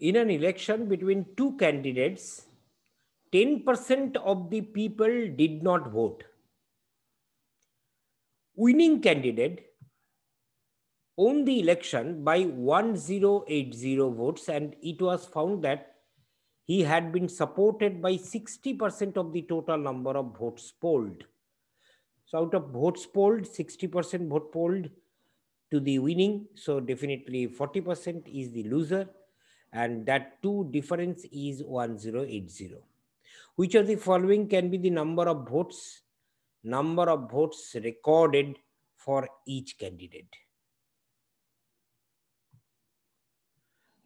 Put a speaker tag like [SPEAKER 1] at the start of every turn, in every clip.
[SPEAKER 1] in an election between two candidates, 10% of the people did not vote. Winning candidate won the election by 1080 votes and it was found that he had been supported by 60% of the total number of votes polled. So out of votes polled, 60% vote polled to the winning. So definitely 40% is the loser and that two difference is 1080. Which of the following can be the number of votes, number of votes recorded for each candidate?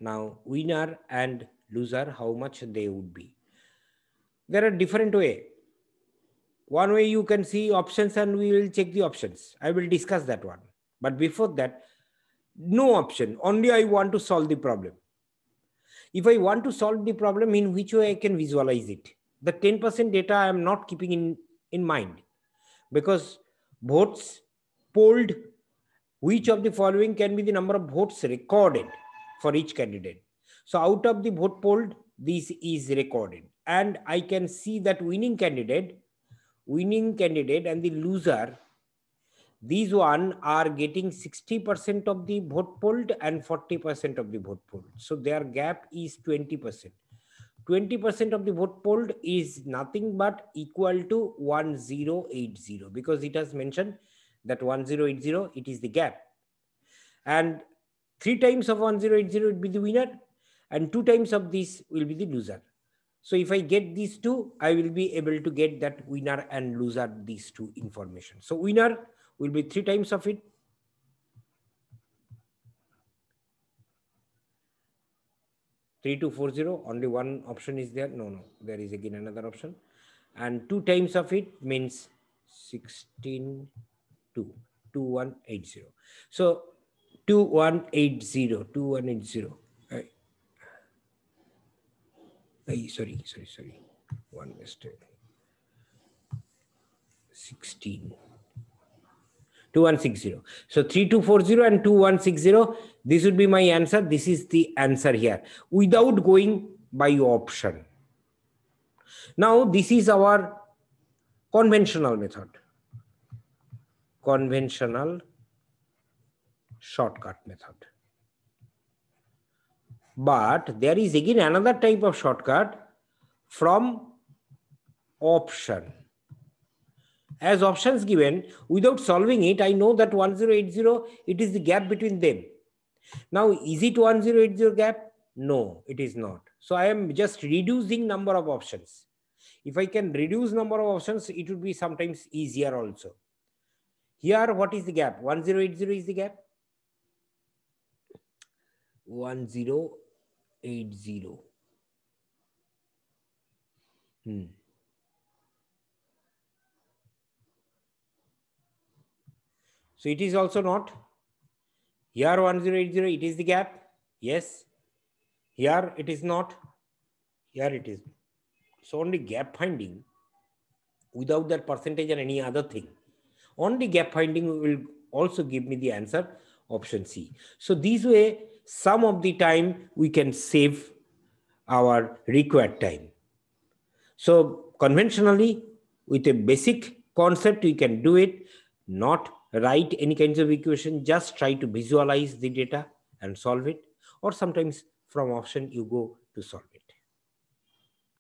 [SPEAKER 1] Now, winner and loser, how much they would be. There are different way. One way you can see options and we will check the options. I will discuss that one. But before that, no option. Only I want to solve the problem. If I want to solve the problem, in which way I can visualize it? The 10% data I am not keeping in, in mind because votes polled, which of the following can be the number of votes recorded for each candidate. So out of the vote polled, this is recorded. And I can see that winning candidate, winning candidate and the loser these one are getting 60% of the vote polled and 40% of the vote polled. So their gap is 20%. 20% of the vote polled is nothing but equal to 1080 because it has mentioned that 1080, it is the gap. And three times of 1080 would be the winner and two times of this will be the loser. So if I get these two, I will be able to get that winner and loser, these two information. So winner will be three times of it. Three to four zero, only one option is there. No, no, there is again another option. And two times of it means 16, 2, 2180. So 2180, 2180. I, sorry, sorry, sorry. One mistake. 16. 2160. So 3240 and 2160, this would be my answer. This is the answer here without going by option. Now, this is our conventional method. Conventional shortcut method. But there is again another type of shortcut from option as options given, without solving it, I know that 1080, it is the gap between them. Now, is it 1080 gap? No, it is not. So I am just reducing number of options. If I can reduce number of options, it would be sometimes easier also. Here, what is the gap? 1080 is the gap. 1080. Hmm. So it is also not. Here 1080, it is the gap. Yes. Here it is not. Here it is. So only gap finding without that percentage and any other thing. Only gap finding will also give me the answer option C. So this way, some of the time we can save our required time. So conventionally, with a basic concept, we can do it, not write any kinds of equation, just try to visualize the data and solve it. Or sometimes from option, you go to solve.